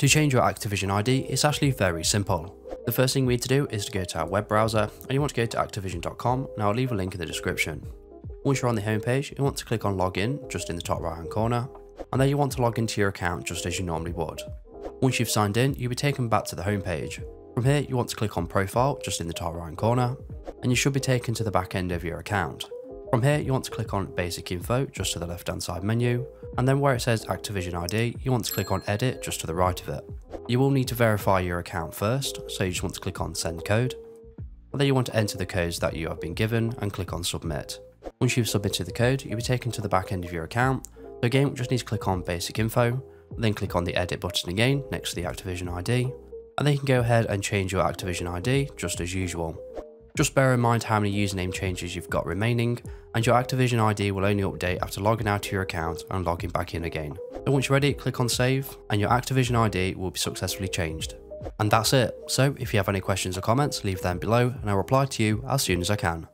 To change your Activision ID, it's actually very simple. The first thing we need to do is to go to our web browser and you want to go to activision.com and I'll leave a link in the description. Once you're on the homepage, you want to click on login just in the top right hand corner and then you want to log into your account just as you normally would. Once you've signed in, you'll be taken back to the homepage. From here, you want to click on profile just in the top right hand corner and you should be taken to the back end of your account. From here, you want to click on basic info just to the left hand side menu and then where it says Activision ID, you want to click on edit just to the right of it. You will need to verify your account first, so you just want to click on send code. And then you want to enter the codes that you have been given and click on submit. Once you've submitted the code, you'll be taken to the back end of your account. So again, we just need to click on basic info, then click on the edit button again next to the Activision ID, and then you can go ahead and change your Activision ID just as usual. Just bear in mind how many username changes you've got remaining, and your Activision ID will only update after logging out of your account and logging back in again. So once you're ready, click on save, and your Activision ID will be successfully changed. And that's it. So if you have any questions or comments, leave them below and I'll reply to you as soon as I can.